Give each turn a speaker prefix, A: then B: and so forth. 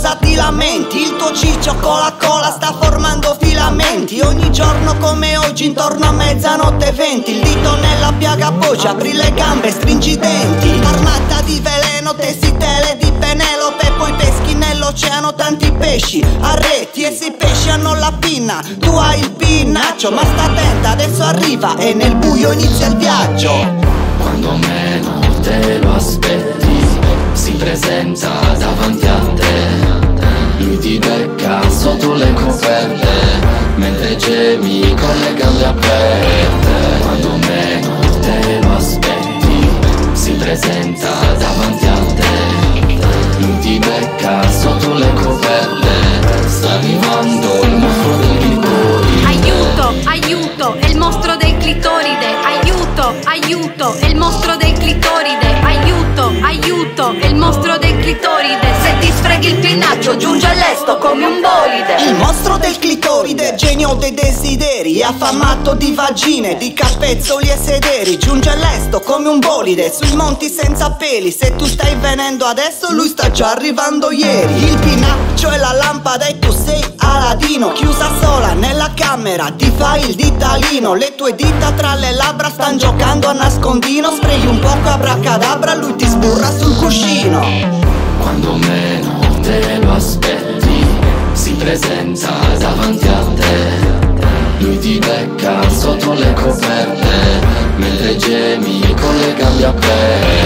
A: cosa ti lamenti Il tuo ciccio con la cola sta giorno come oggi intorno a mezzanotte venti. Il dito nella piaga appoggia, apri le gambe, stringi i denti. Armata di veleno, tesi tele di Penelope Poi peschi nell'oceano tanti pesci. A reti, essi pesci hanno la pinna Tu hai il pinnaccio, ma sta attenta, adesso arriva E nel buio inizia il viaggio.
B: Quando meno te lo aspetti Si presenta davanti a te Lui ti becca sotto le coperte Mentre gemi con le gambe aperte Quando meno te lo aspetti Si presenta davanti a te Lui ti becca sotto le coperte Sta arrivando il mostro del clitoride
C: Aiuto, aiuto, è il mostro del clitoride. Aiuto, aiuto, è il mostro del clitoride. Aiuto, aiuto, è il mostro del clitoride. Se ti sfreghi il pinnaccio, giunge all'esto come un bolide.
A: Il mostro del clitoride, genio dei desideri Affamato di vagine, di capezzoli e sederi Giunge all'esto come un bolide sui monti senza peli. Se tu stai venendo adesso, lui sta già arrivando ieri. Il pinaccio è la lampada e tu sei Aladino Chiusa sola nella camera, ti fai il ditalino. Le tue dita tra le labbra stanno giocando a nascondino Spray un poco abracadabra, lui ti sburra sul cuscino.
B: Quando meno te lo aspetti Si presenta davanti a te. Lui ti becca sotto le coperte Mentre gemi con le gambe aperte